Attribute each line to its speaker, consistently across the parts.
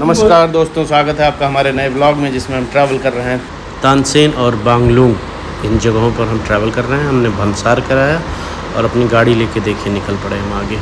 Speaker 1: नमस्कार दोस्तों, स्वागत है आपका हमारे नए ब्लॉग में, जिसमें हम ट्रैवल कर रहे हैं। तानसेन और बांगलुंग, इन जगहों पर हम ट्रैवल कर रहे हैं। हमने भंसार कराया और अपनी गाड़ी लेके देखिए निकल पड़े हम आगे।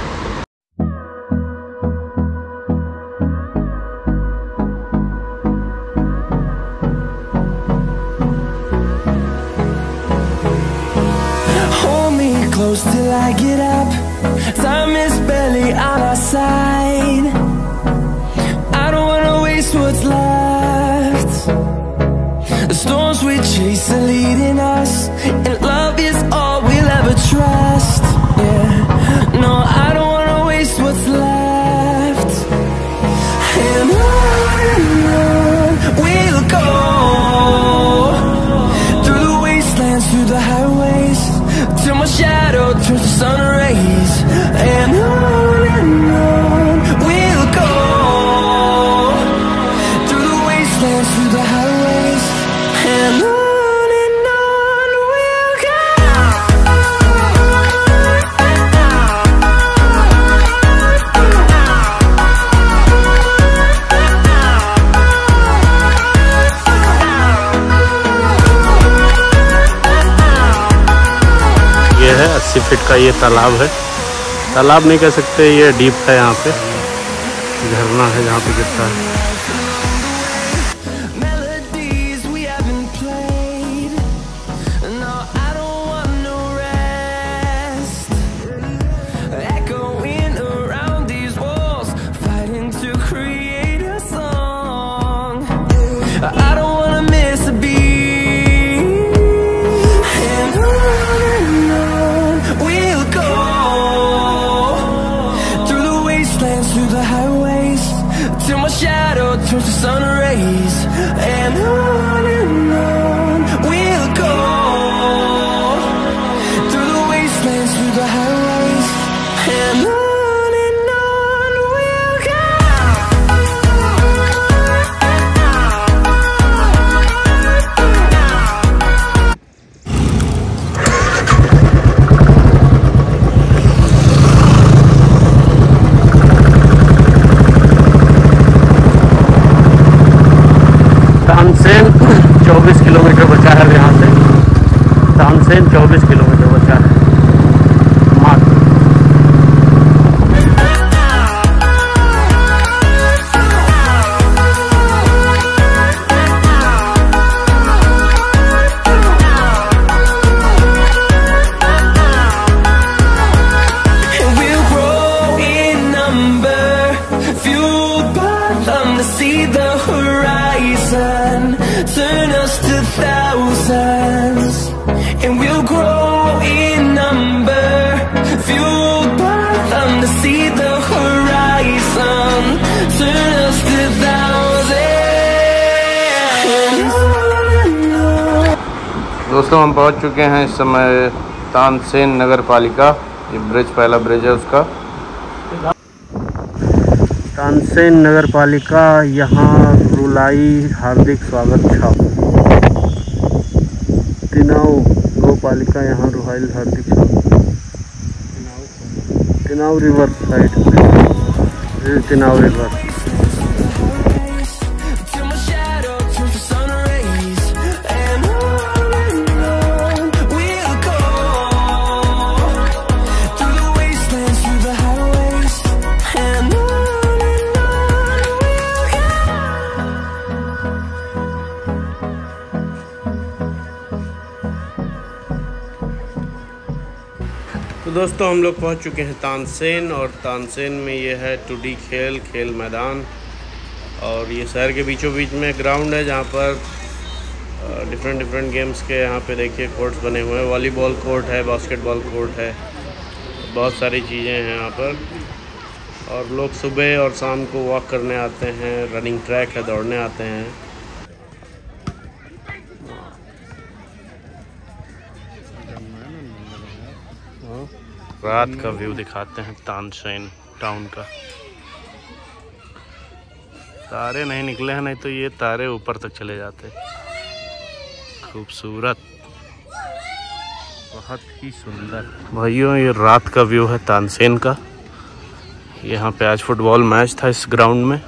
Speaker 1: तालाब नहीं कह सकते, ये डीप है यहाँ पे। झरना है जहाँ पे गिरता है। दोस्तों, हम पहुँच चुके हैं इस समय तानसेन नगर पालिका। ये ब्रिज, पहला ब्रिज है उसका। तानसेन नगर पालिका, यहाँ रुलाई हार्दिक स्वागत छाप तिनाव गौ पालिका, यहाँ रुहाइल हार्दिक छाप
Speaker 2: Tinau river side. Tinau
Speaker 1: river. दोस्तों, हम लोग पहुँच चुके हैं तानसेन और तानसेन में ये है टूडी खेल खेल मैदान। और ये शहर के बीचों बीच में ग्राउंड है जहाँ पर डिफरेंट डिफरेंट गेम्स के यहाँ पे देखिए कोर्ट्स बने हुए हैं। वॉलीबॉल कोर्ट है बास्केटबॉल कोर्ट है, बहुत सारी चीज़ें हैं यहाँ पर। और लोग सुबह और शाम को वॉक करने आते हैं रनिंग ट्रैक है, दौड़ने आते हैं। रात का व्यू दिखाते हैं तानसेन टाउन का। तारे नहीं निकले हैं नहीं तो ये तारे ऊपर तक चले जाते। खूबसूरत। बहुत ही सुंदर। भाइयों ये रात का व्यू है तानसेन का। यहाँ पे आज फुटबॉल मैच था इस ग्राउंड में।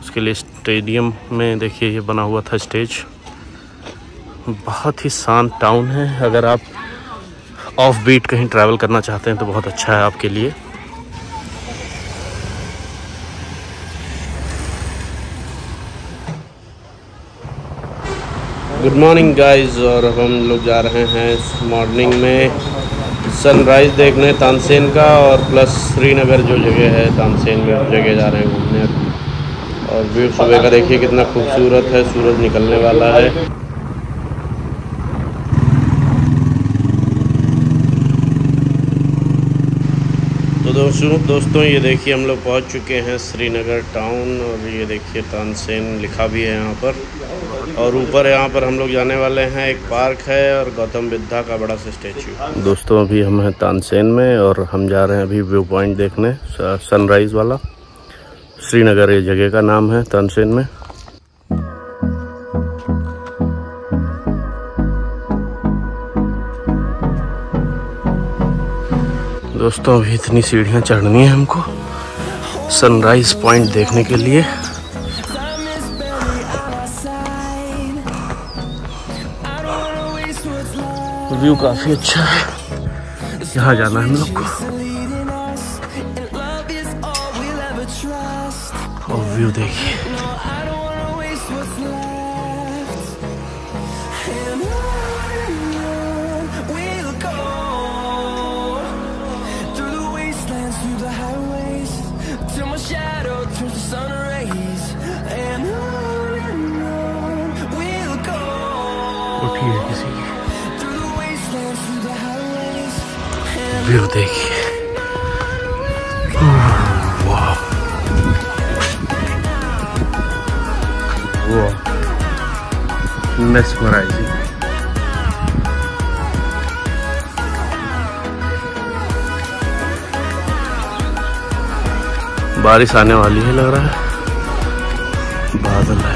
Speaker 2: उसके लिए स्टेडियम में देखिए ये बना हुआ था स्टेज। बहुत ही शांत टाउन है। अगर आप ऑफ़ बीट कहीं ट्रैवल करना चाहते हैं तो बहुत अच्छा है आपके लिए। गुड मॉर्निंग गाइस और हम लोग जा रहे हैं मॉर्निंग में सनराइज़ देखने तानसेन का और प्लस श्रीनगर जो जगह है तानसेन में जगह जा रहे हैं घूमने। और व्यू सुबह का देखिए कितना खूबसूरत है, सूरज निकलने वाला है। दोस्तों दोस्तों, ये देखिए हम लोग पहुँच चुके हैं श्रीनगर टाउन और ये देखिए तानसेन लिखा भी है यहाँ पर। और ऊपर यहाँ पर हम लोग जाने वाले हैं, एक पार्क है और गौतम बुद्धा का बड़ा सा स्टेचू दोस्तों, अभी हम हैं तानसेन में और हम जा रहे हैं अभी व्यू पॉइंट देखने सनराइज़ वाला। श्रीनगर ये जगह का नाम है तानसेन में। दोस्तों, अभी इतनी सीढ़ियाँ चढ़नी है हमको। सनराइज पॉइंट देखने के लिए। व्यू काफ़ी अच्छा है। यहाँ जाना है हम लोग को। और व्यू देखिए। मेस्मराइजिंग बारिश आने वाली है, लग रहा है। बादल है।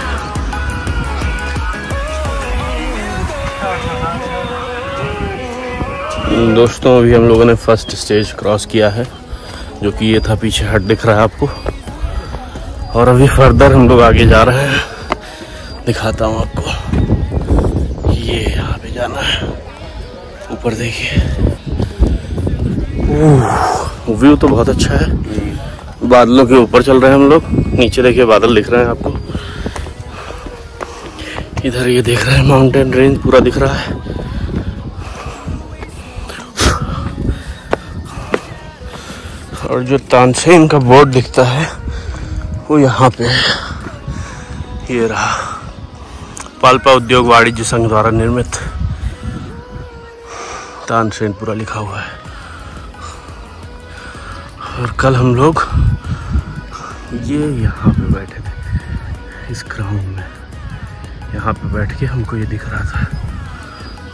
Speaker 2: दोस्तों, अभी हम लोगों ने फ़र्स्ट स्टेज क्रॉस किया है, जो कि ये था पीछे हट दिख रहा है आपको। और अभी फर्दर हम लोग आगे जा रहे हैं। दिखाता हूँ आपको ये यहाँ पे जाना है ऊपर देखिए। व्यू तो बहुत अच्छा है। बादलों के ऊपर चल रहे हैं हम लोग। नीचे देखिए बादल दिख रहे हैं आपको। इधर ये देख रहे हैं माउंटेन रेंज पूरा दिख रहा है। और जो तानसेन का बोर्ड दिखता है, वो यहाँ पे ये रहा। पाल्पा उद्योग वाणिज्य संघ द्वारा निर्मित। तानसेन पूरा लिखा हुआ है। और कल हम लोग ये यहाँ पे बैठे थे, इस ग्राउंड में। यहाँ पे बैठ के हमको ये दिख रहा था।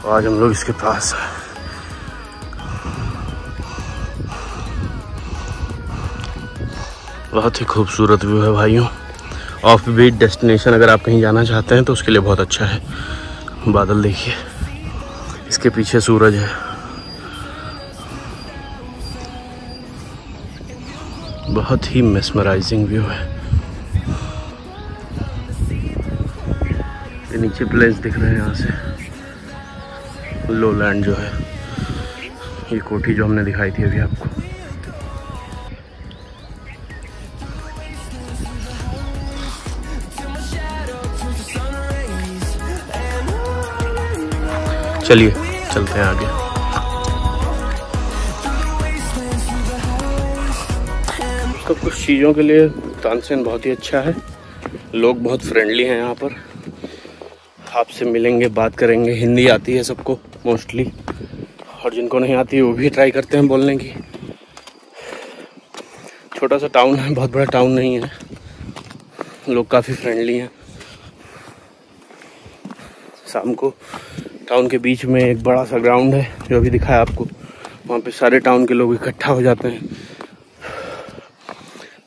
Speaker 2: और आज हम लोग इसके पास है बहुत ही खूबसूरत व्यू है भाइयों। ऑफ़ बीट डेस्टिनेशन अगर आप कहीं जाना चाहते हैं तो उसके लिए बहुत अच्छा है। बादल देखिए। इसके पीछे सूरज है। बहुत ही मेस्मराइजिंग व्यू है। ये नीचे प्लेस दिख रहे हैं यहाँ से। लो लैंड जो है। ये कोठी जो हमने दिखाई थी अभी आपको। चलिए, चलते हैं आगे। तो कुछ चीज़ों के लिए तानसेन बहुत ही अच्छा है। लोग बहुत फ्रेंडली हैं यहाँ पर। आपसे मिलेंगे, बात करेंगे। हिंदी आती है सबको मोस्टली और जिनको नहीं आती, वो भी ट्राई करते हैं बोलने की। छोटा सा टाउन है, बहुत बड़ा टाउन नहीं है। लोग काफ़ी फ्रेंडली हैं। शाम को टाउन के बीच में एक बड़ा सा ग्राउंड है, जो अभी दिखाया आपको। वहाँ पे सारे टाउन के लोग इकट्ठा हो जाते हैं।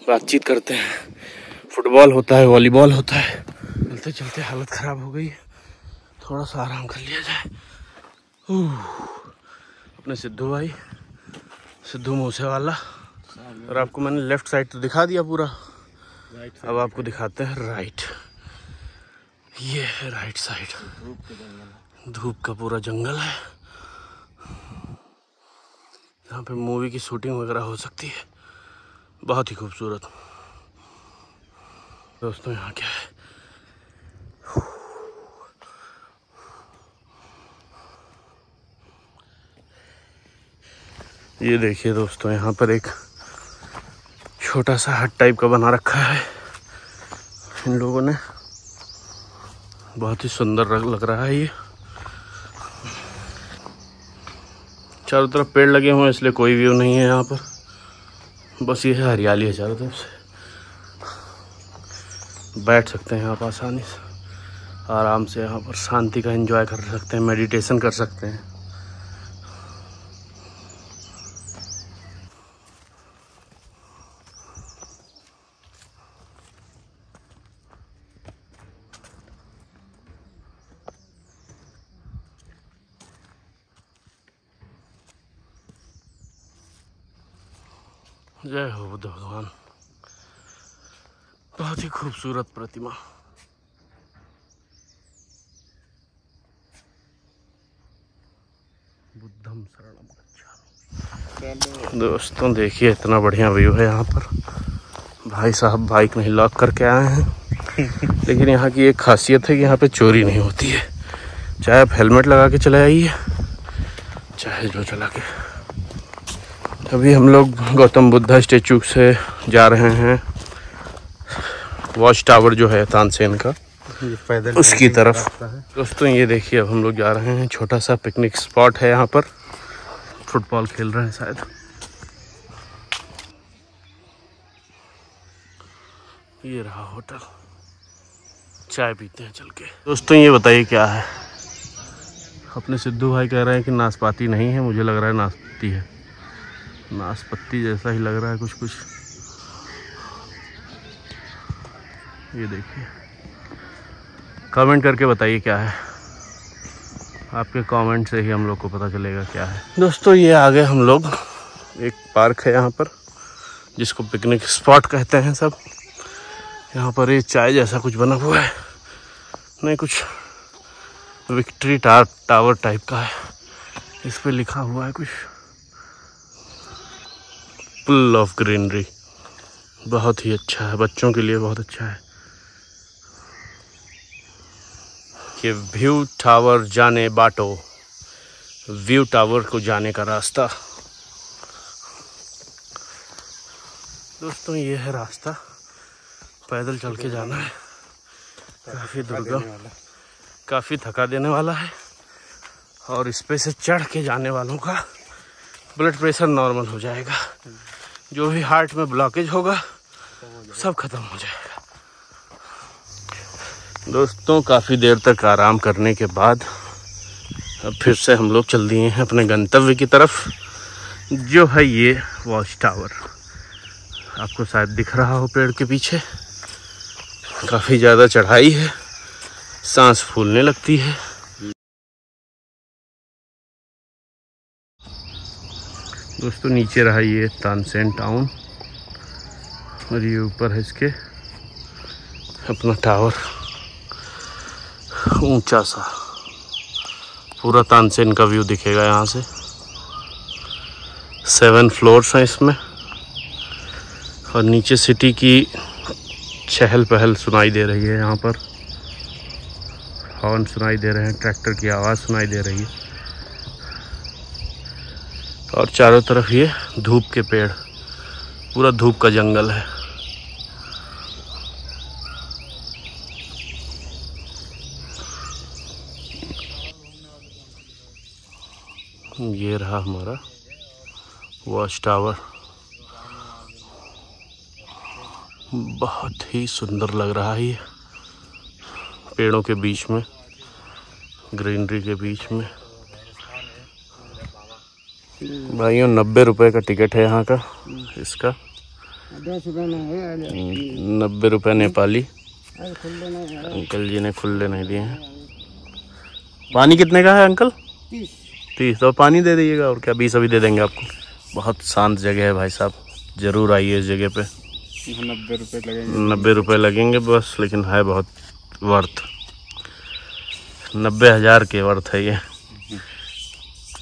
Speaker 2: बातचीत करते हैं। फुटबॉल होता है, वॉलीबॉल होता है। चलते चलते हालत ख़राब हो गई। है थोड़ा सा आराम कर लिया जाए। अपने सिद्धू भाई, सिद्धू मूसे वाला और आपको मैंने लेफ़्ट साइड तो दिखा दिया पूरा। अब आपको दिखाते हैं राइट ये है राइट साइड धूप का पूरा जंगल है। यहाँ पे मूवी की शूटिंग वगैरह हो सकती है। बहुत ही खूबसूरत। दोस्तों, यहाँ क्या है? ये देखिए दोस्तों, यहाँ पर एक छोटा सा हट टाइप का बना रखा है। इन लोगों ने बहुत ही सुंदर लग रहा है ये। चारों तरफ़ पेड़ लगे हुए हैं, इसलिए कोई व्यू नहीं है यहाँ पर। बस ये है हरियाली है चारों तरफ़ से। बैठ सकते हैं आप आसानी से। आराम से यहाँ पर शांति का एंजॉय कर सकते हैं मेडिटेशन कर सकते हैं। जय हो बुद्ध भगवान। बहुत ही खूबसूरत प्रतिमा। बुद्धम शरणम दोस्तों, देखिए, इतना बढ़िया व्यू है यहाँ पर। भाई साहब बाइक नहीं लॉक करके आए हैं। लेकिन यहाँ की एक खासियत है कि यहाँ पे चोरी नहीं होती है। चाहे आप हेलमेट लगा के चले आइए, चाहे जो चला के। अभी हम लोग गौतम बुद्धा स्टेचू से जा रहे हैं। वॉच टावर जो है तानसेन का। पैदल उसकी तरफ़। दोस्तों ये देखिए अब हम लोग जा रहे हैं। छोटा सा पिकनिक स्पॉट है यहाँ पर। फुटबॉल खेल रहे हैं शायद। ये रहा होटल। चाय पीते हैं चल के। दोस्तों ये बताइए क्या है? अपने सिद्धू भाई कह रहे हैं कि नाशपाती नहीं है। मुझे लग रहा है नाशपाती है। नाशपत्ती जैसा ही लग रहा है कुछ कुछ ये देखिए। कमेंट करके बताइए क्या है। आपके कमेंट से ही हम लोग को पता चलेगा क्या है। दोस्तों, ये आगे हम लोग एक पार्क है यहाँ पर, जिसको पिकनिक स्पॉट कहते हैं सब। यहाँ पर ये चाय जैसा कुछ बना हुआ है। नहीं, कुछ विक्ट्री टावर टाइप का है। इस पर लिखा हुआ है कुछ। फुल ऑफ़ ग्रीनरी बहुत ही अच्छा है बच्चों के लिए बहुत अच्छा है। ये व्यू टावर जाने बाटो। व्यू टावर को जाने का रास्ता। दोस्तों ये है रास्ता। पैदल चल के जाना है। काफ़ी दुर्गम। काफ़ी थका देने वाला है। और इस पे से चढ़ के जाने वालों का ब्लड प्रेशर नॉर्मल हो जाएगा। जो भी हार्ट में ब्लॉकेज होगा, सब खत्म हो जाएगा। दोस्तों, काफ़ी देर तक आराम करने के बाद अब फिर से हम लोग चल दिए हैं अपने गंतव्य की तरफ़, जो है ये वॉच टावर आपको शायद दिख रहा हो पेड़ के पीछे। काफ़ी ज़्यादा चढ़ाई है, सांस फूलने लगती है। दोस्तों, नीचे रहा ये तानसेन टाउन और ये ऊपर है इसके अपना टावर ऊँचा सा। पूरा तानसेन का व्यू दिखेगा यहाँ से। सेवन फ्लोर्स हैं इसमें। और नीचे सिटी की चहल पहल सुनाई दे रही है यहाँ पर। हॉर्न सुनाई दे रहे हैं ट्रैक्टर की आवाज़ सुनाई दे रही है। और चारों तरफ़ ये धूप के पेड़। पूरा धूप का जंगल है। ये रहा हमारा वॉच टावर बहुत ही सुंदर लग रहा है ये। पेड़ों के बीच में ग्रीनरी के बीच में। भाइयों नब्बे रुपए का टिकट है यहाँ का इसका। नब्बे रुपये नेपाली। अंकल जी ने खुले नहीं दिए हैं। पानी कितने का है अंकल? तीस। तो पानी दे दीजिएगा और क्या बीस अभी दे देंगे आपको? बहुत शांत जगह है भाई साहब। ज़रूर आइए इस जगह पे।
Speaker 3: नब्बे रुपए लगेंगे।
Speaker 2: नब्बे रुपए लगेंगे बस लेकिन है बहुत वर्थ नब्बे हज़ार के वर्थ है ये।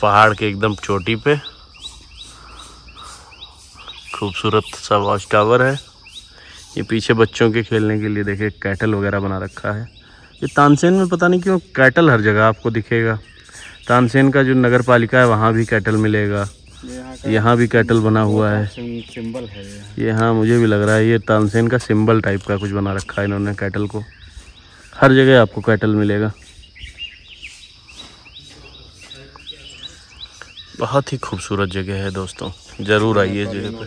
Speaker 2: पहाड़ के एकदम चोटी पे। खूबसूरत सा वॉच टावर है। ये पीछे बच्चों के खेलने के लिए देखे कैटल वगैरह बना रखा है। ये तानसेन में पता नहीं क्यों कैटल हर जगह आपको दिखेगा। तानसेन का जो नगर पालिका है, वहाँ भी कैटल मिलेगा।
Speaker 3: यहाँ
Speaker 2: भी कैटल बना हुआ है।
Speaker 3: सिंबल है ये
Speaker 2: हाँ मुझे भी लग रहा है, ये तानसेन का सिंबल टाइप का कुछ बना रखा है इन्होंने कैटल को। हर जगह आपको कैटल मिलेगा। बहुत ही खूबसूरत जगह है दोस्तों। ज़रूर आइए जगह पे।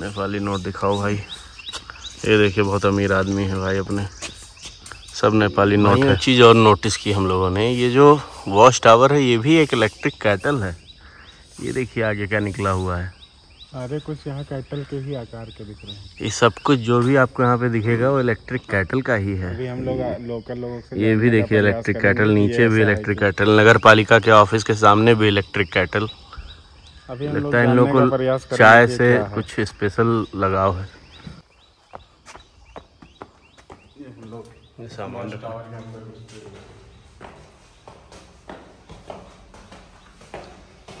Speaker 2: नेपाली नोट दिखाओ भाई। ये देखिए बहुत अमीर आदमी है भाई अपने। सब नेपाली नोट है। चीज़ और नोटिस की हम लोगों ने। ये जो वॉश टावर है ये भी एक इलेक्ट्रिक कैटल है। ये देखिए आगे क्या निकला हुआ है।
Speaker 3: सारे कुछ यहाँ कैटल के ही आकार के दिख रहे हैं।
Speaker 2: ये सब कुछ जो भी आपको यहाँ पे दिखेगा वो इलेक्ट्रिक कैटल का ही है।
Speaker 3: अभी हम लोग लोकल लोगों से
Speaker 2: ये भी देखिए इलेक्ट्रिक कैटल नीचे भी इलेक्ट्रिक कैटल नगर पालिका के ऑफ़िस के सामने भी इलेक्ट्रिक कैटल
Speaker 3: अभी
Speaker 2: लगता है इन लोगों
Speaker 3: को
Speaker 2: चाय से कुछ स्पेशल लगाव है। सामान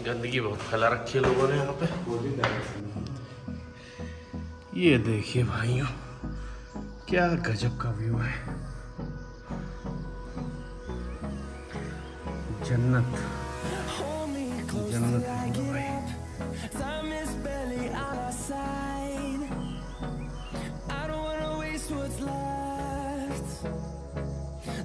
Speaker 2: गंदगी बहुत फैला रखी है लोगों ने यहाँ पे ये देखिए भाइयों, क्या गजब का व्यू है जन्नत जन्नत.
Speaker 1: I don't wanna waste what's left.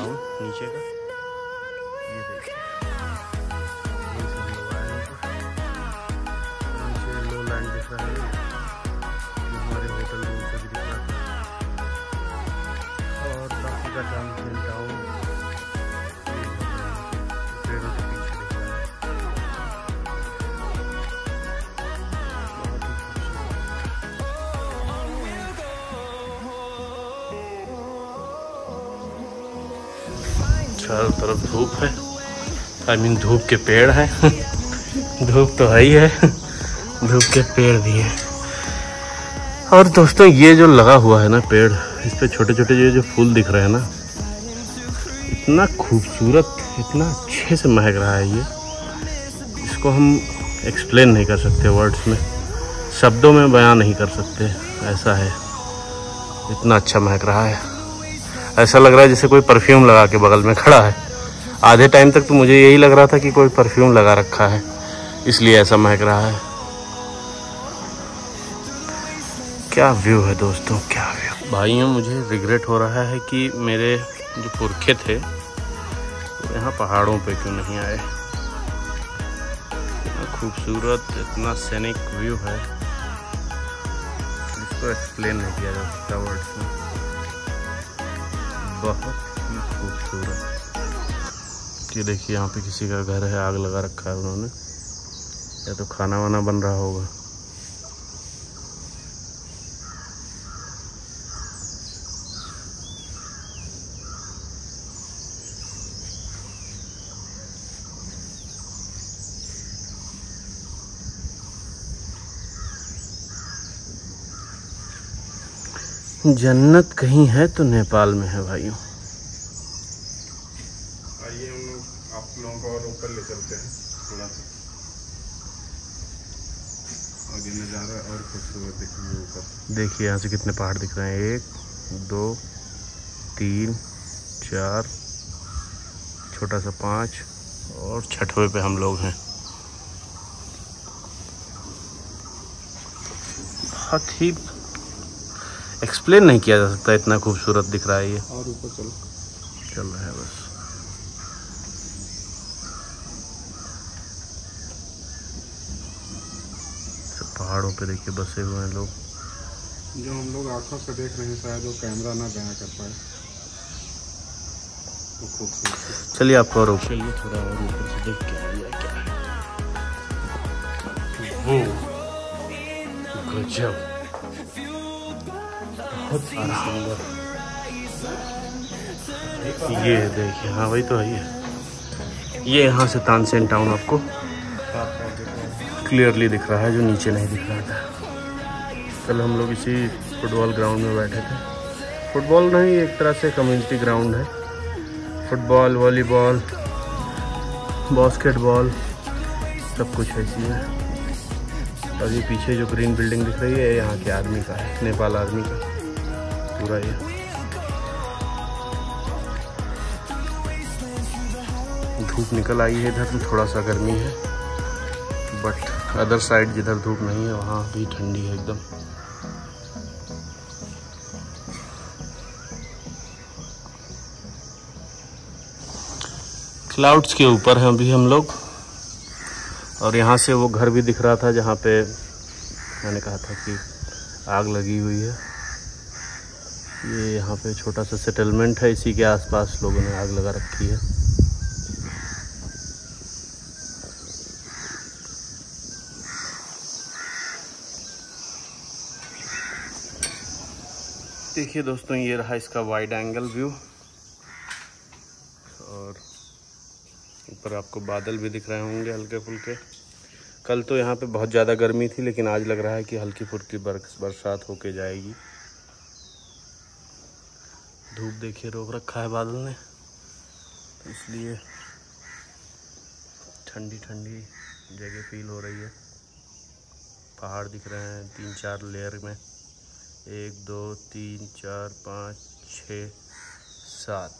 Speaker 2: Town नीचे का। ये देखिए। नीचे लो लैंड रहा है। चारों तरफ़ धूप है। आई मीन धूप के पेड़ हैं। धूप तो है ही है। धूप के पेड़ भी हैं। और दोस्तों, ये जो लगा हुआ है ना पेड़, इस पे छोटे छोटे जो जो फूल दिख रहे हैं ना, इतना खूबसूरत, इतना अच्छे से महक रहा है ये। इसको हम एक्सप्लेन नहीं कर सकते वर्ड्स में। शब्दों में बयां नहीं कर सकते। ऐसा है। इतना अच्छा महक रहा है। ऐसा लग रहा है जैसे कोई परफ्यूम लगा के बगल में खड़ा है। आधे टाइम तक तो मुझे यही लग रहा था कि कोई परफ्यूम लगा रखा है। इसलिए ऐसा महक रहा है। क्या व्यू है दोस्तों? क्या व्यू भाइयों मुझे रिग्रेट हो रहा है कि मेरे जो पुरखे थे यहाँ पहाड़ों पे क्यों नहीं आए? खूबसूरत, इतना सैनिक व्यू है। इसको एक्सप्लेन नहीं किया जा सकता वर्ड्स में। बहुत ही खूबसूरत। कि देखिए यहाँ पे किसी का घर है, आग लगा रखा है उन्होंने। या तो खाना वाना बन रहा होगा। जन्नत कहीं है तो नेपाल में है भाइयों।
Speaker 3: आइए हम लोग आप लोगों को और ऊपर ले चलते हैं थोड़ा सा। और ये नज़ारा और खूबसूरत ऊपर
Speaker 2: देखिए यहाँ से कितने पहाड़ दिख रहे हैं। एक दो तीन चार छोटा सा पाँच और छठवे पे हम लोग हैं। बहुत ही एक्सप्लेन नहीं किया जा सकता इतना खूबसूरत दिख रहा है ये।
Speaker 3: और ऊपर चलो।
Speaker 2: चल रहा है बस। सब पहाड़ों पे देखिए बसे हुए हैं लोग।
Speaker 3: जो हम लोग आँखों से देख रहे हैं शायद वो कैमरा ना बयां कर पाए।
Speaker 2: चलिए आपको और चलिए थोड़ा और ऊपर से देख के आइए क्या है। वो गजब। बहुत सारा सुंदर ये देखिए हाँ वही तो है ये। यहाँ से तानसेन टाउन आपको क्लियरली दिख रहा है, जो नीचे नहीं दिख रहा था। कल हम लोग इसी फुटबॉल ग्राउंड में बैठे थे। फुटबॉल नहीं, एक तरह से कम्युनिटी ग्राउंड है। फुटबॉल, वॉलीबॉल बास्केटबॉल सब कुछ है और ये पीछे जो ग्रीन बिल्डिंग दिख रही है यहाँ के आर्मी का है, नेपाल आर्मी का। पूरा ये। धूप निकल आई है इधर तो थोड़ा सा गर्मी है बट अदर साइड जिधर धूप नहीं है, वहाँ भी ठंडी है एकदम। क्लाउड्स के ऊपर हैं अभी हम लोग, और यहाँ से वो घर भी दिख रहा था जहाँ पे मैंने कहा था कि आग लगी हुई है। ये यहाँ पे छोटा सा सेटलमेंट है, इसी के आसपास लोगों ने आग लगा रखी है। देखिए दोस्तों, ये रहा इसका वाइड एंगल व्यू और ऊपर आपको बादल भी दिख रहे होंगे हल्के फुल्के। कल तो यहाँ पे बहुत ज़्यादा गर्मी थी, लेकिन आज लग रहा है कि हल्की फुल्की बरसात होके जाएगी। धूप देखिए रोक रखा है बादल ने। तो इसलिए ठंडी ठंडी जगह फील हो रही है। पहाड़ दिख रहे हैं तीन चार लेयर में। एक, दो, तीन, चार, पाँच, छ, सात।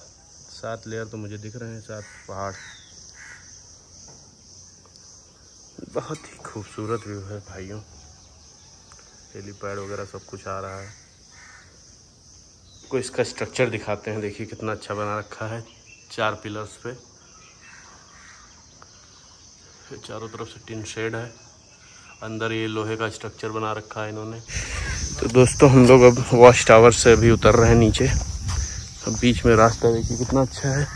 Speaker 2: सात लेयर तो मुझे दिख रहे हैं, सात पहाड़। बहुत ही खूबसूरत व्यू है भाइयों। हेलीपैड वगैरह सब कुछ आ रहा है। को इसका स्ट्रक्चर दिखाते हैं। देखिए कितना अच्छा बना रखा है। चार पिलर्स पे। चारों तरफ़ से टिन शेड है। अंदर ये लोहे का स्ट्रक्चर बना रखा है इन्होंने। तो दोस्तों, हम लोग अब वॉश टावर से अभी उतर रहे हैं नीचे। अब बीच में रास्ता देखिए कितना अच्छा है।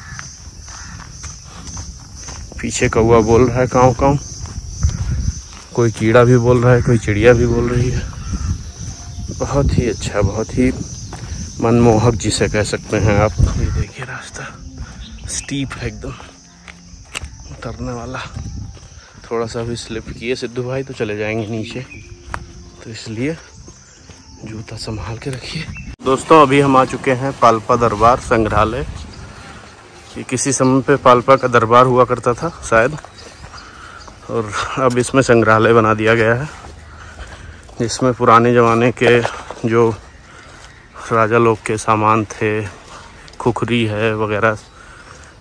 Speaker 2: पीछे कौआ बोल रहा है काँव काँव कोई कीड़ा भी बोल रहा है, कोई चिड़िया भी बोल रही है। बहुत ही अच्छा बहुत ही मनमोहक जिसे कह सकते हैं आप। ये देखिए रास्ता। स्टीप है एकदम। उतरने वाला। थोड़ा सा भी स्लिप किए सिद्धू भाई तो चले जाएँगे नीचे। तो इसलिए जूता संभाल के रखिए। दोस्तों, अभी हम आ चुके हैं पालपा दरबार संग्रहालय। ये किसी समय पे पालपा का दरबार हुआ करता था, शायद। और अब इसमें संग्रहालय बना दिया गया है। जिसमें पुराने ज़माने के जो राजा लोग के सामान थे, खुखरी है वगैरह,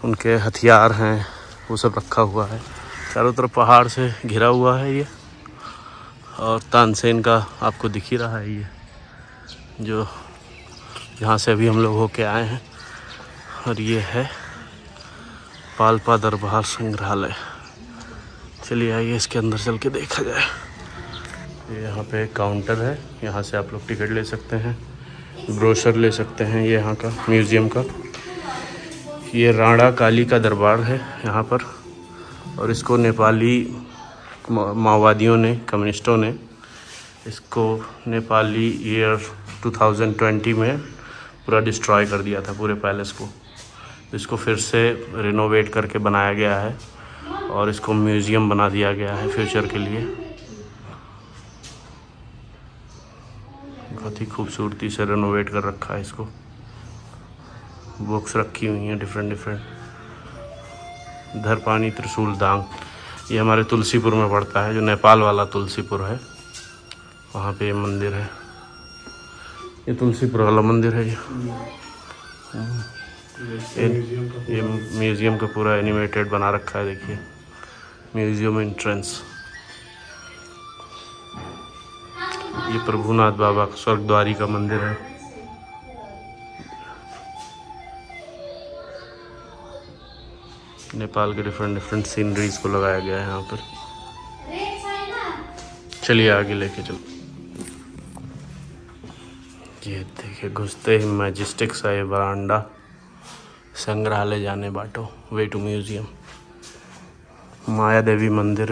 Speaker 2: उनके हथियार हैं, वो सब रखा हुआ है। चारों तरफ़ पहाड़ से घिरा हुआ है ये, और तानसेन का आपको दिख ही रहा है ये, जो जहाँ से अभी हम लोग होके आए हैं, और ये है पालपा दरबार संग्रहालय। चलिए आइए इसके अंदर चल के देखा जाए। यहाँ पे काउंटर है, यहाँ से आप लोग टिकट ले सकते हैं। ब्रोशर ले सकते हैं ये यहाँ का, म्यूज़ियम का। ये राणा काली का दरबार है यहाँ पर, और इसको नेपाली माओवादियों ने, कम्युनिस्टों ने, इसको नेपाली ईयर 2020 में पूरा डिस्ट्रॉय कर दिया था, पूरे पैलेस को। इसको फिर से रिनोवेट करके बनाया गया है, और इसको म्यूज़ियम बना दिया गया है फ्यूचर के लिए। बहुत ही खूबसूरती से रेनोवेट कर रखा है इसको। बुक्स रखी हुई हैं डिफरेंट डिफरेंट धरपानी त्रिशूल दांग ये हमारे तुलसीपुर में पड़ता है जो नेपाल वाला तुलसीपुर है। वहाँ पे ये मंदिर है। ये तुलसीपुर वाला मंदिर है ये। ये, ये म्यूज़ियम का पूरा एनिमेटेड बना रखा है देखिए। म्यूज़ियम एंट्रेंस ये प्रभुनाथ बाबा का स्वर्गद्वारी का मंदिर है। नेपाल के डिफरेंट डिफरेंट सीनरीज को लगाया गया है यहाँ पर। चलिए आगे लेके चलो। ये देखिए, घुसते ही मैजिस्टिक सा ये बरांडा। संग्रहालय जाने बाटो। वे टू म्यूज़ियम माया देवी मंदिर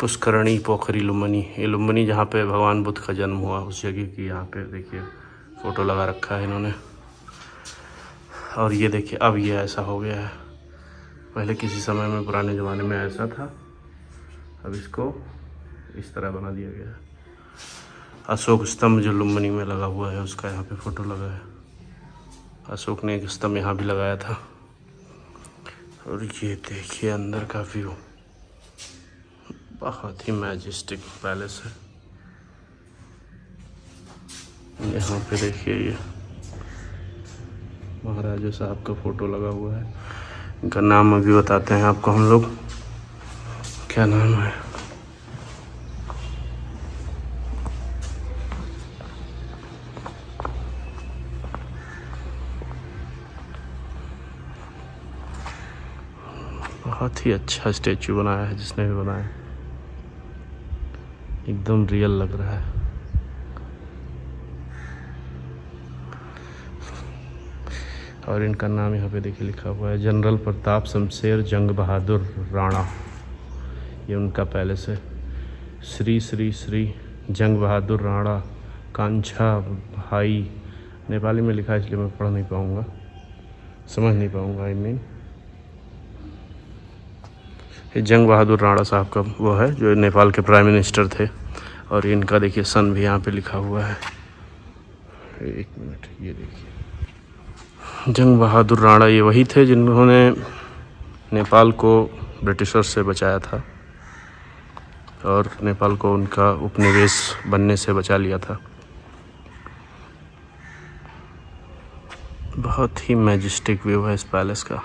Speaker 2: पुष्करणी पोखरी लुम्बनी। ये लुम्बनी जहाँ पे भगवान बुद्ध का जन्म हुआ, उस जगह की यहाँ पे देखिए, फ़ोटो लगा रखा है इन्होंने। और ये देखिए, अब ये ऐसा हो गया है। पहले किसी समय में, पुराने ज़माने में ऐसा था। अब इसको इस तरह बना दिया गया है। अशोक स्तंभ जो लुम्बनी में लगा हुआ है, उसका यहाँ पे फ़ोटो लगा है। अशोक ने एक स्तंभ यहाँ भी लगाया था। और ये देखिए, अंदर का व्यू बहुत ही मैजेस्टिक पैलेस है। यहाँ पे देखिए ये महाराजा साहब का फ़ोटो लगा हुआ है। इनका नाम अभी बताते हैं आपको हम लोग। क्या नाम है? बहुत ही अच्छा स्टेचू बनाया है, जिसने भी बनाया एकदम रियल लग रहा है। और इनका नाम यहाँ पे देखिए लिखा हुआ है, जनरल प्रताप शमशेर जंग बहादुर राणा। ये उनका पैलेस है। श्री श्री श्री जंग बहादुर राणा कांछा भाई। नेपाली में लिखा है, इसलिए मैं पढ़ नहीं पाऊँगा। समझ नहीं पाऊँगा आई मीन ये जंग बहादुर राणा साहब का वो है, जो नेपाल के प्राइम मिनिस्टर थे। और इनका देखिए सन भी यहाँ पे लिखा हुआ है। एक मिनट, ये देखिए। जंग बहादुर राणा ये वही थे जिन्होंने नेपाल को ब्रिटिशर से बचाया था और नेपाल को उनका उपनिवेश बनने से बचा लिया था। बहुत ही मैजिस्टिक व्यू है इस पैलेस का।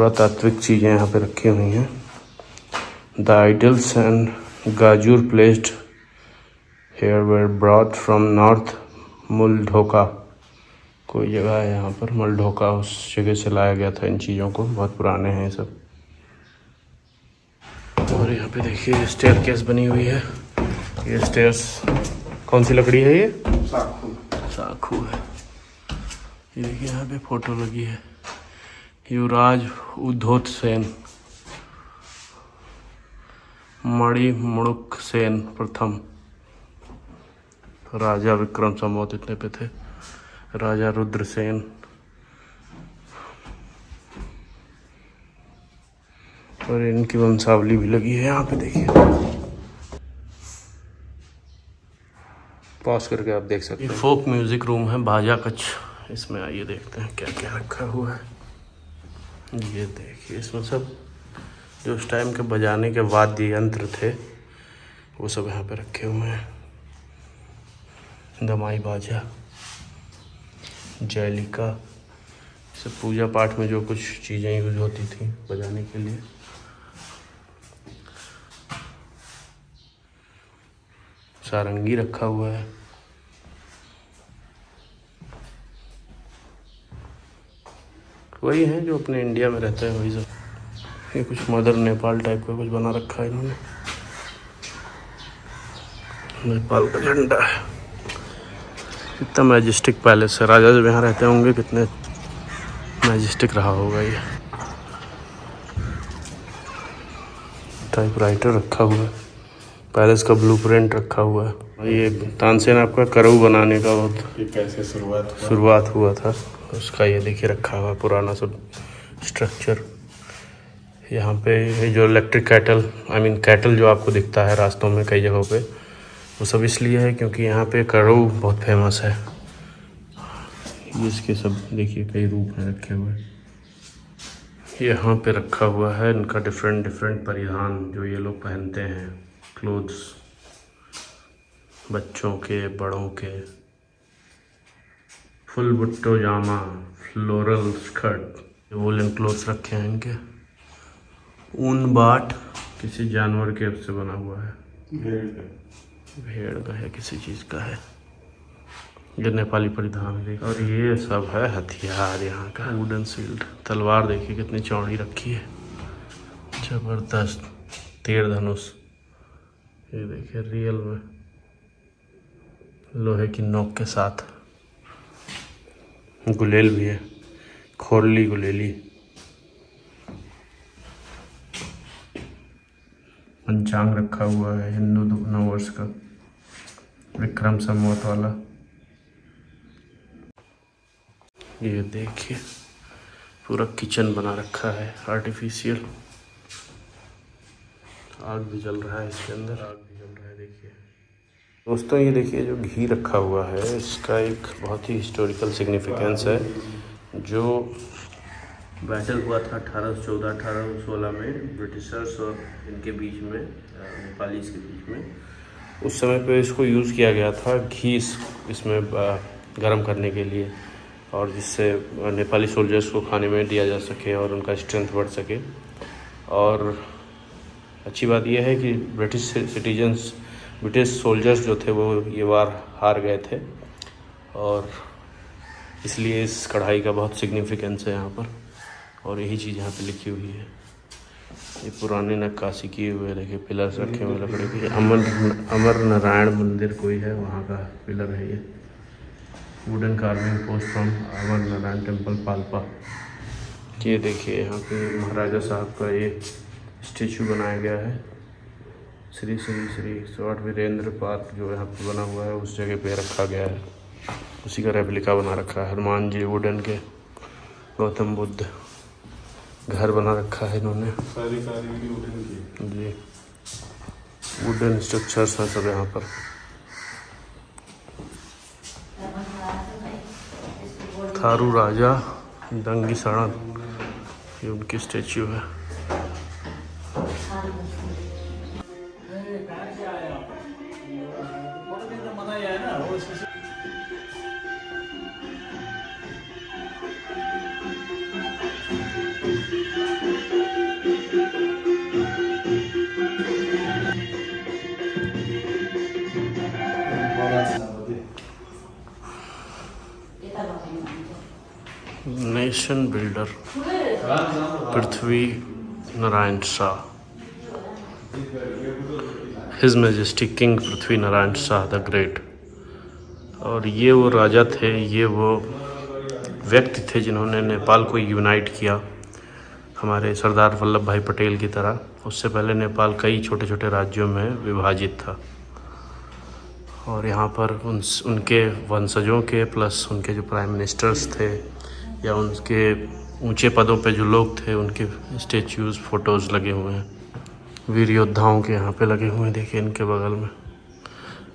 Speaker 2: पुरातात्विक चीज़ें यहाँ पे रखी हुई हैं। The idols and गाजूर placed here were brought from north Muldhoka कोई जगह है यहाँ पर मुलढोका उस जगह से लाया गया था इन चीज़ों को। बहुत पुराने हैं ये सब। और यहाँ पे देखिए स्टेयर केस बनी हुई है। ये स्टेयर्स कौन सी लकड़ी है ये?
Speaker 3: साखू।
Speaker 2: साखू है। ये देखिए यहाँ पे फ़ोटो लगी है। युवराज उद्धोत सेन, मणि सेन प्रथम राजा विक्रम संवत इतने पे थे। राजा रुद्र सेन। और इनकी वंशावली भी लगी है। यहाँ पे देखिए। पॉज करके आप देख सकते हैं। फोक म्यूज़िक रूम है, बाजा कच्छ। इसमें आइए देखते हैं क्या क्या रखा हुआ है। ये देखिए, इसमें सब जो उस टाइम के बजाने के वाद्य यंत्र थे, वो सब यहाँ पे रखे हुए हैं। दमाई बाजा, जैलिका सब पूजा पाठ में जो कुछ चीज़ें यूज़ होती थी बजाने के लिए। सारंगी रखा हुआ है। वही है जो अपने इंडिया में रहते हैं वही सब। ये कुछ मदर नेपाल टाइप का कुछ बना रखा है इन्होंने। नेपाल का झंडा है कितना मैजेस्टिक पैलेस है। राजा जब यहाँ रहते होंगे कितने मैजेस्टिक रहा होगा ये। टाइप राइटर रखा हुआ है। पैलेस का ब्लूप्रिंट रखा हुआ है। ये तानसेन आपका करऊ बनाने का बहुत
Speaker 3: कैसे शुरुआत
Speaker 2: शुरुआत हुआ था। उसका ये देखिए रखा हुआ पुराना सब स्ट्रक्चर यहाँ पे ये जो electric cattle I mean cattle जो आपको दिखता है रास्तों में कई जगहों पे, वो सब इसलिए है क्योंकि यहाँ पे करऊ बहुत फ़ेमस है। इसके सब देखिए कई रूप में रखे हुए। यहाँ पे रखा हुआ है इनका डिफरेंट डिफरेंट परिधान जो ये लोग पहनते हैं। क्लोथ्स बच्चों के, बड़ों के। फुल बुट्टो जामा फ्लोरल स्कर्ट वोलन क्लोथ्स रखे हैं इनके। ऊन बाट किसी जानवर के से बना हुआ है।
Speaker 3: भेड़ का।
Speaker 2: भेड़ का है किसी चीज़ का है। ये नेपाली परिधान है। और ये सब है हथियार यहाँ का। वुडन सील्ड तलवार देखिए कितनी चौड़ी रखी है। ज़बरदस्त। तीर धनुष। ये देखिए रियल में। लोहे की नोक के साथ। गुलेल भी है, खोरली गुलेली। पंचांग रखा हुआ है हिंदू नववर्ष का, विक्रम संवत वाला। ये देखिए, पूरा किचन बना रखा है आर्टिफिशियल आग भी जल रहा है इसके अंदर, आग भी जल रहा है देखिए दोस्तों ये देखिए जो घी रखा हुआ है इसका एक बहुत ही हिस्टोरिकल सिग्निफिकेंस है जो बैटल हुआ था अठारह सौ चौदह अठारह सौ सोलह में ब्रिटिशर्स और इनके बीच में नेपालीज के बीच में। उस समय पे इसको यूज़ किया गया था घी इस, इसमें गर्म करने के लिए और जिससे नेपाली सोल्जर्स को खाने में दिया जा सके और उनका स्ट्रेंथ बढ़ सके। और अच्छी बात यह है कि ब्रिटिश सिटीजन्स ब्रिटिश सोल्जर्स जो थे वो ये वार हार गए थे और इसलिए इस कढ़ाई का बहुत सिग्निफिकेंस है यहाँ पर और यही चीज़ यहाँ पे लिखी हुई है। ये पुराने नक्काशी किए हुए देखिए, पिलर्स रखे हुए लकड़े के। अमर अमर नारायण मंदिर कोई है, वहाँ का पिलर है ये। Wooden carving post from Amar Narayan temple Palpa ये देखिए, यहाँ पे महाराजा साहब का ये स्टेचू बनाया गया है। श्री श्री श्री स्वाट वीरेंद्र पार्क जो यहाँ पर बना हुआ है उस जगह पे रखा गया है। उसी का रेप्लिका बना रखा है। हनुमान जी वुडन के गौतम बुद्ध घर बना रखा है इन्होंने।
Speaker 3: सारी कारीगरी
Speaker 2: जी। वुडन स्ट्रक्चर्स हैं सब यहाँ पर। थारू राजा दंगी सड़क ये उनकी स्टेच्यू है। Nation builder Prithvi Narayan Shah his majestic king Prithvi Narayan Shah the great और ये वो राजा थे, ये वो व्यक्ति थे जिन्होंने नेपाल को यूनाइट किया हमारे सरदार वल्लभ भाई पटेल की तरह। उससे पहले नेपाल कई छोटे छोटे राज्यों में विभाजित था। और यहाँ पर उन, उनके वंशजों के प्लस उनके जो प्राइम मिनिस्टर्स थे या उनके ऊँचे पदों पे जो लोग थे, उनके स्टेच्यूज फ़ोटोज़ लगे हुए हैं। वीर योद्धाओं के यहाँ पे लगे हुए हैं, देखिए इनके बगल में।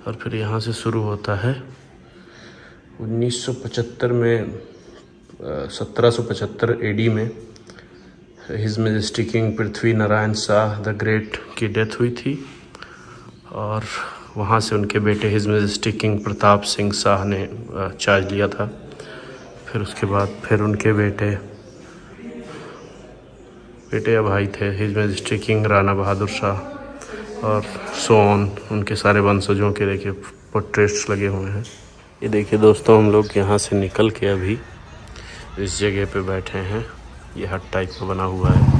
Speaker 2: और फिर यहाँ से शुरू होता है 1975 में सत्रह सौ पचहत्तर एडी में his majesty king Prithvi Narayan Shah the great की डेथ हुई थी। और वहाँ से उनके बेटे his majesty king Pratap Singh Shah ने चार्ज लिया था। फिर उसके बाद फिर उनके बेटे बेटे या भाई थे his majesty king Rana Bahadur Shah और सोन उनके सारे वंशजों के देखिए पोट्रेट्स लगे हुए हैं। ये देखिए दोस्तों, हम लोग यहाँ से निकल के अभी इस जगह पे बैठे हैं। ये हट टाइप का बना हुआ है।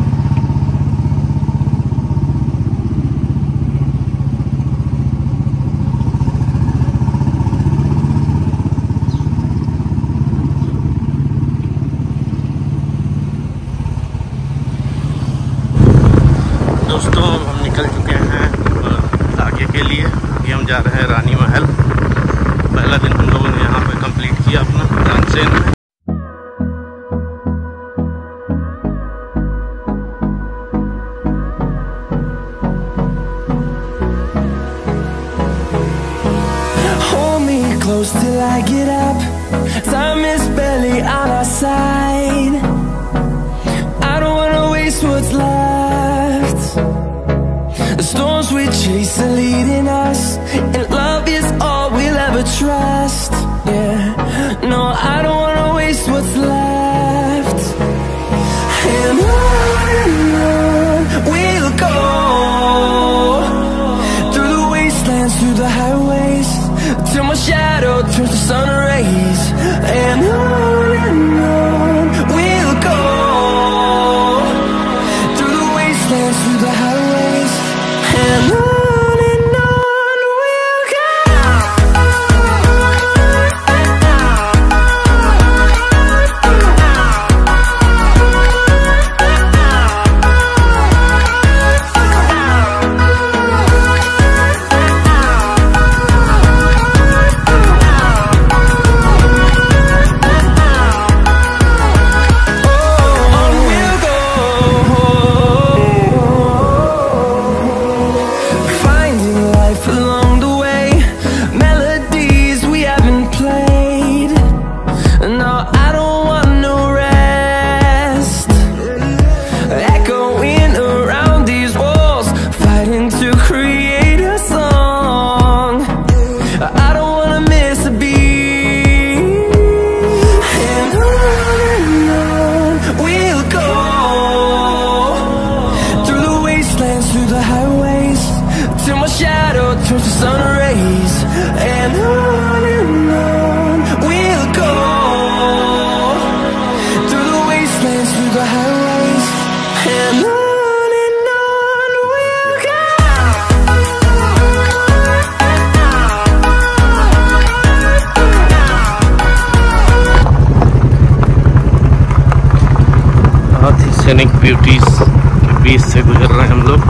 Speaker 2: सीनिक ब्यूटीज के बीच से गुजर रहे हैं हम लोग।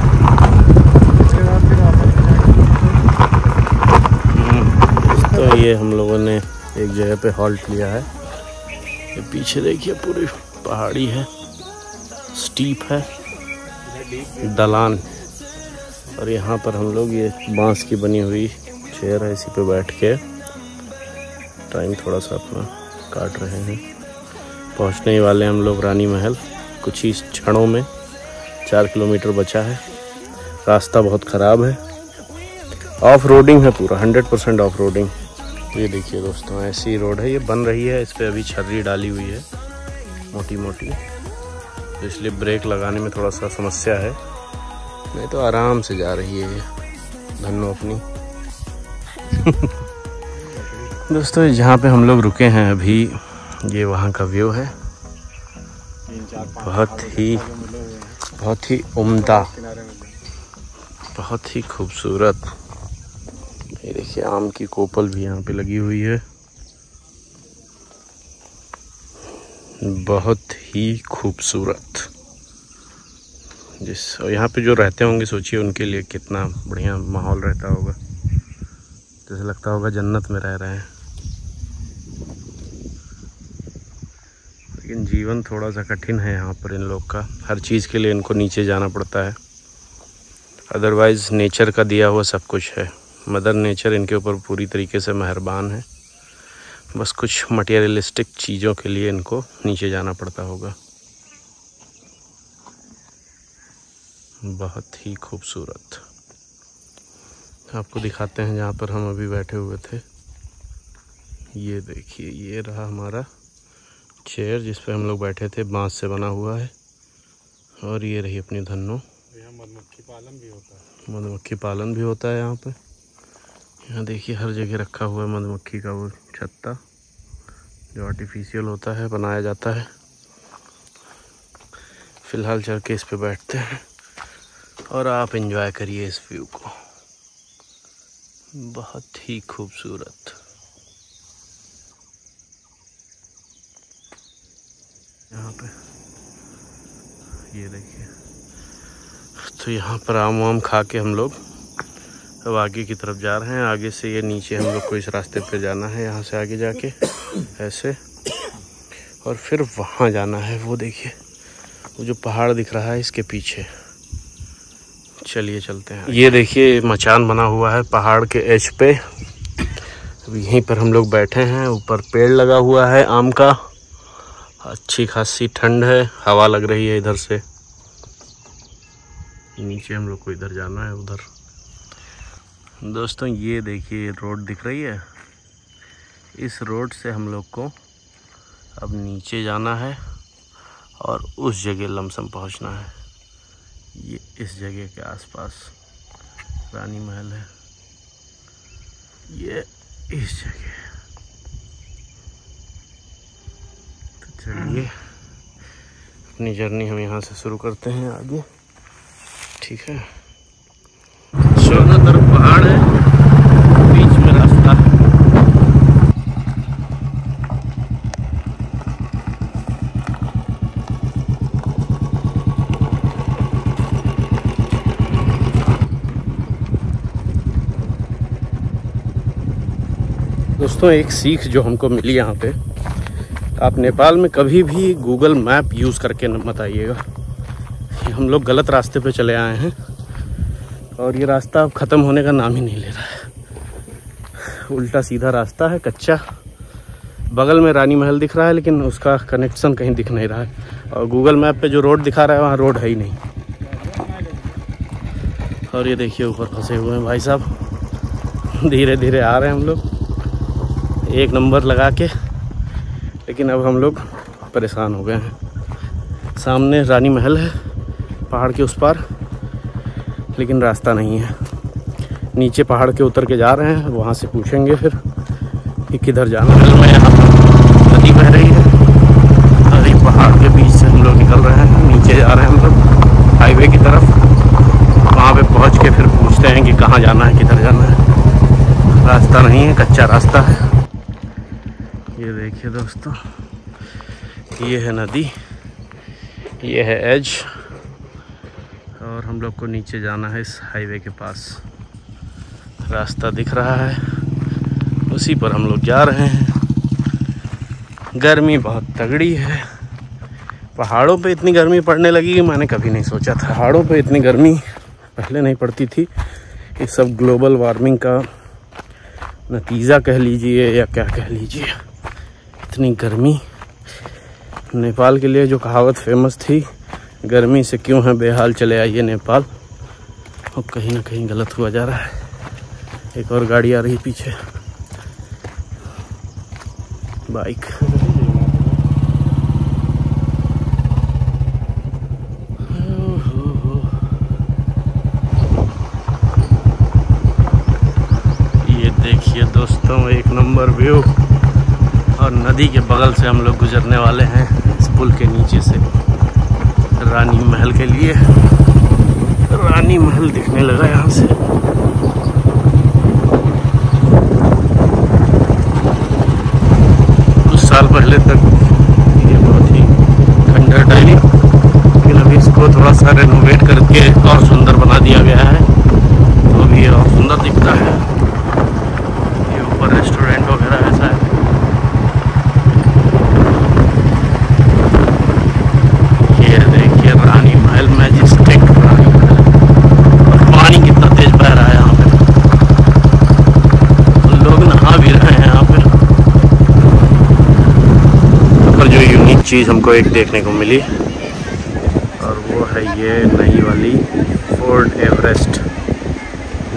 Speaker 2: हम्म, तो ये हम लोगों ने एक जगह पे हॉल्ट लिया है। ये पीछे देखिए पूरी पहाड़ी है स्टीप है दलान। और यहाँ पर हम लोग ये बाँस की बनी हुई चेयर है इसी पे बैठ के टाइम थोड़ा सा अपना काट रहे हैं। पहुँचने ही वाले हम लोग रानी महल। कुछ ही क्षणों में चार किलोमीटर बचा है। रास्ता बहुत ख़राब है। ऑफ़ रोडिंग है पूरा हंड्रेड परसेंट ऑफ़ रोडिंग ये देखिए दोस्तों, ऐसी रोड है, ये बन रही है, इस पर अभी छर्री डाली हुई है मोटी मोटी तो इसलिए ब्रेक लगाने में थोड़ा सा समस्या है। नहीं तो आराम से जा रही है ये, धन्नो अपनी। दोस्तों, जहाँ पे हम लोग रुके हैं अभी, ये वहाँ का व्यू है। बहुत ही बहुत ही उम्दा, बहुत ही खूबसूरत। ये देखिए, आम की कोपल भी यहाँ पे लगी हुई है। बहुत ही खूबसूरत। जिस, और यहाँ पे जो रहते होंगे, सोचिए उनके लिए कितना बढ़िया माहौल रहता होगा। जैसे लगता होगा जन्नत में रह रहे हैं। लेकिन जीवन थोड़ा सा कठिन है यहाँ पर इन लोग का। हर चीज़ के लिए इनको नीचे जाना पड़ता है। अदरवाइज़ नेचर का दिया हुआ सब कुछ है। मदर नेचर इनके ऊपर पूरी तरीके से मेहरबान है। बस कुछ मटेरियलिस्टिक चीज़ों के लिए इनको नीचे जाना पड़ता होगा। बहुत ही खूबसूरत। आपको दिखाते हैं जहाँ पर हम अभी बैठे हुए थे। ये देखिए, ये रहा हमारा चेयर जिस पर हम लोग बैठे थे बाँस से बना हुआ है। और ये रही अपनी धन्नो।
Speaker 3: यहाँ मधुमक्खी पालन भी होता है।
Speaker 2: मधुमक्खी पालन भी होता है यहाँ पे। यहाँ देखिए हर जगह रखा हुआ है मधुमक्खी का वो छत्ता जो आर्टिफिशियल होता है बनाया जाता है। फ़िलहाल चल के इस पर बैठते हैं। और आप एंजॉय करिए इस व्यू को। बहुत ही खूबसूरत। यहाँ पे। ये देखिए। तो यहाँ पर आम वाम खा के हम लोग अब आगे की तरफ़ जा रहे हैं। आगे से ये नीचे हम लोग को इस रास्ते पे जाना है, यहाँ से आगे जाके, ऐसे। और फिर वहाँ जाना है, वो देखिए। वो जो पहाड़ दिख रहा है, इसके पीछे। चलिए चलते हैं ये देखिए, मचान बना हुआ है पहाड़ के एज पे। अब यहीं पर हम लोग बैठे हैं, ऊपर पेड़ लगा हुआ है आम का। अच्छी खासी ठंड है, हवा लग रही है इधर से। नीचे हम लोग को इधर जाना है, उधर। दोस्तों, ये देखिए रोड दिख रही है। इस रोड से हम लोग को अब नीचे जाना है और उस जगह लमसम पहुँचना है। ये इस जगह के आसपास रानी महल है। ये इस जगह। चलिए। अपनी जर्नी हम यहाँ से शुरू करते हैं आगे। ठीक है। तरफ़ पहाड़ है। बीच में रास्ता। दोस्तों, एक सीख जो हमको मिली यहाँ पे आप नेपाल में कभी भी गूगल मैप यूज़ करके मत आइएगा। हम लोग गलत रास्ते पे चले आए हैं और ये रास्ता अब ख़त्म होने का नाम ही नहीं ले रहा है। उल्टा सीधा रास्ता है, कच्चा। बगल में रानी महल दिख रहा है, लेकिन उसका कनेक्शन कहीं दिख नहीं रहा है। और गूगल मैप पे जो रोड दिखा रहा है, वहाँ रोड है ही नहीं। और ये देखिए, ऊपर फंसे हुए हैं भाई साहब। धीरे धीरे आ रहे हैं हम लोग। एक नंबर लगा के। लेकिन अब हम लोग परेशान हो गए हैं। सामने रानी महल है, पहाड़ के उस पार, लेकिन रास्ता नहीं है। नीचे पहाड़ के उतर के जा रहे हैं, वहाँ से पूछेंगे फिर कि किधर जाना है। मैं यहाँ नदी बह रही है। ये पहाड़ के बीच से हम लोग निकल रहे हैं। नीचे जा रहे हैं हम लोग, हाईवे की तरफ़। वहाँ पे पहुँच के फिर पूछते हैं कि कहाँ जाना है, किधर जाना है। रास्ता नहीं है, कच्चा रास्ता है। देखिए दोस्तों, ये है नदी, ये है एज, और हम लोग को नीचे जाना है इस हाईवे के पास। रास्ता दिख रहा है, उसी पर हम लोग जा रहे हैं। गर्मी बहुत तगड़ी है। पहाड़ों पे इतनी गर्मी पड़ने लगी कि मैंने कभी नहीं सोचा था। पहाड़ों पे इतनी गर्मी पहले नहीं पड़ती थी। ये सब ग्लोबल वार्मिंग का नतीजा कह लीजिए या क्या कह लीजिए। इतनी गर्मी। नेपाल के लिए जो कहावत फ़ेमस थी, गर्मी से क्यों है बेहाल चले आइए नेपाल? और कहीं ना कहीं गलत हुआ जा रहा है। एक और गाड़ी आ रही पीछे। बाइक ये देखिए दोस्तों, एक नंबर व्यू और नदी के बगल से हम लोग गुजरने वाले हैं इस पुल के नीचे से। रानी महल के लिए। रानी महल दिखने लगा यहाँ से। कुछ साल पहले तक ये बहुत ही खंडर टाइप लेकिन अभी इसको थोड़ा सा रेनोवेट करके और सुंदर बना दिया गया है। तो अभी और सुंदर दिखता है ये ऊपर रेस्टोरेंट वगैरह ऐसा है ये देखिए रानी महल मैजिस्टिक रानी महल और पानी कितना तेज बह रहा है यहाँ पे और लोग नहा भी रहे हैं यहाँ पे पर जो यूनिक चीज़ हमको एक देखने को मिली। और वो है ये नई वाली फोर्ड एवरेस्ट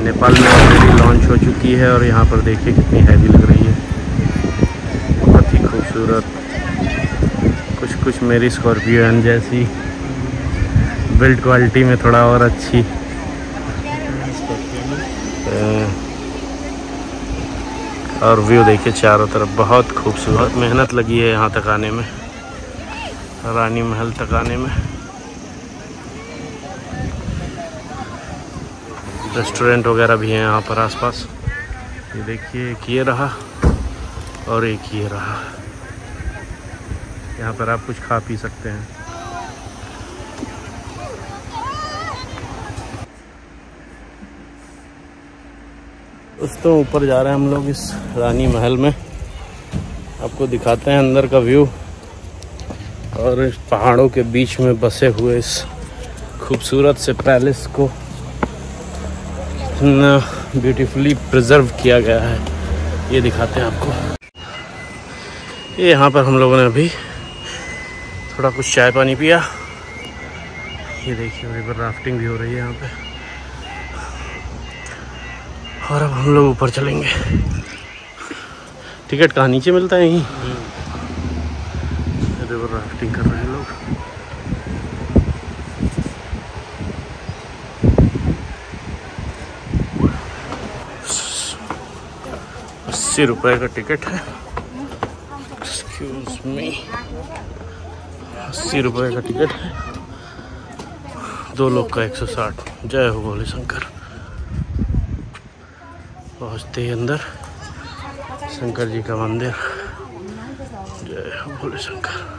Speaker 2: नेपाल में ऑलरेडी लॉन्च हो चुकी है और यहाँ पर देखिए कितनी हैवी लग रही है। बहुत ही खूबसूरत। कुछ कुछ मेरी स्कॉर्पियो एन जैसी। बिल्ड क्वालिटी में थोड़ा और अच्छी। और व्यू देखिए चारों तरफ़। बहुत खूबसूरत। मेहनत लगी है यहाँ तक आने में। रानी महल तक आने में। रेस्टोरेंट वगैरह भी हैं यहाँ पर आसपास। ये देखिए, एक ये रहा और एक ये रहा। यहाँ पर आप कुछ खा पी सकते हैं। उस तो ऊपर जा रहे हैं हम लोग इस रानी महल में। आपको दिखाते हैं अंदर का व्यू। और पहाड़ों के बीच में बसे हुए इस खूबसूरत से पैलेस को इतना ब्यूटीफुली प्रिजर्व किया गया है। ये दिखाते हैं आपको। ये यहाँ पर हम लोगों ने अभी थोड़ा कुछ चाय पानी पिया। ये देखिए रिवर राफ्टिंग भी हो रही है यहाँ पे। और अब हम लोग ऊपर चलेंगे। टिकट कहाँ नीचे मिलता है यहीं? रिवर राफ्टिंग कर रहे हैं लोग। अस्सी रुपए का टिकट है। एक्सक्यूज मी अस्सी रुपए का टिकट है। दो लोग का एक सौ साठ। जय हो भोले शंकर। पहुँचते ही अंदर। शंकर जी का मंदिर। जय हो
Speaker 1: Bhole Shankar.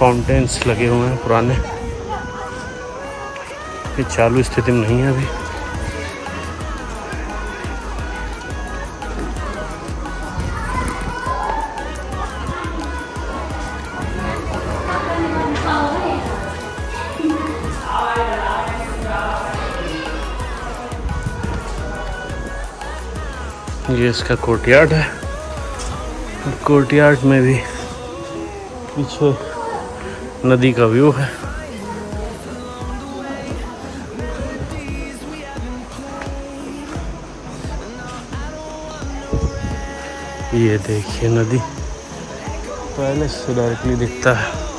Speaker 2: Fountains लगे हुए हैं पुराने। ये चालू स्थिति में नहीं है अभी। ये इसका कोर्टयार्ड है। कोर्टयार्ड में भी पीछे नदी का व्यू है। ये देखिए नदी। पहले से डायरेक्टली दिखता है।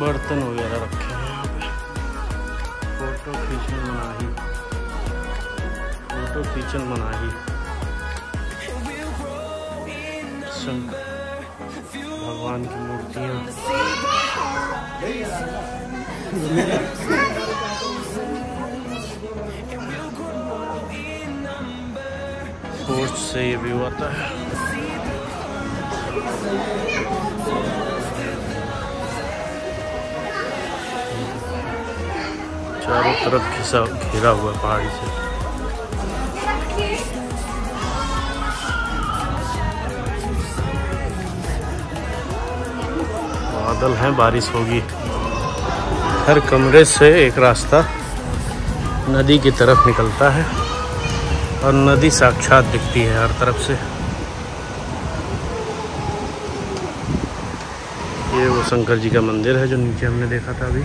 Speaker 2: बर्तन वगैरह रखे हैं यहाँ पे। फ़ोटो खींचने मनाही। फ़ोटो खींचन मनाही। भगवान की मूर्तियाँ। से ये व्यू आता है चारों तरफ़ घिसा घिरा हुआ पहाड़ी से। बादल हैं, बारिश होगी। हर कमरे से एक रास्ता नदी की तरफ़ निकलता है और नदी साक्षात दिखती है हर तरफ़ से। ये वो शंकर जी का मंदिर है जो नीचे हमने देखा था अभी।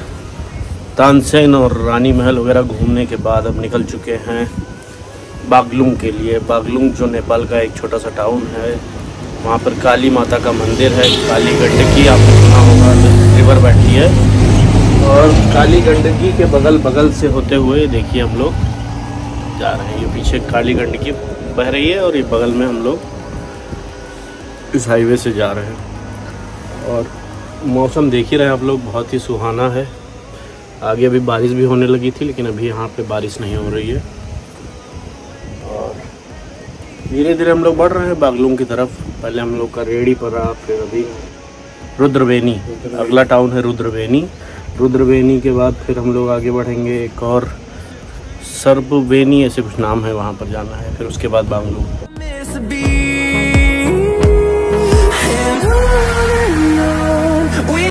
Speaker 2: तानसेन और रानी महल वगैरह घूमने के बाद अब निकल चुके हैं बागलुंग के लिए। बागलुंग जो नेपाल का एक छोटा सा टाउन है, वहाँ पर काली माता का मंदिर है। काली गंडकी आपने सुना होगा रिवर बैठी है। और काली गंडकी के बगल बगल से होते हुए देखिए हम लोग जा रहे हैं। ये पीछे काली गंडकी बह रही है और ये बगल में हम लोग इस हाईवे से जा रहे हैं। और मौसम देख ही रहे हैं आप लोग, बहुत ही सुहाना है। आगे अभी बारिश भी होने लगी थी लेकिन अभी यहाँ पे बारिश नहीं हो रही है। और धीरे धीरे हम लोग बढ़ रहे हैं बागलूम की तरफ़। पहले हम लोग का रेडी पड़ा फिर अभी रुद्रवेणी। अगला टाउन है रुद्रवेणी। रुद्रवेणी के बाद फिर हम लोग आगे बढ़ेंगे एक और सर्ववेनी ऐसे कुछ नाम है वहाँ पर जाना है फिर उसके बाद बांगलू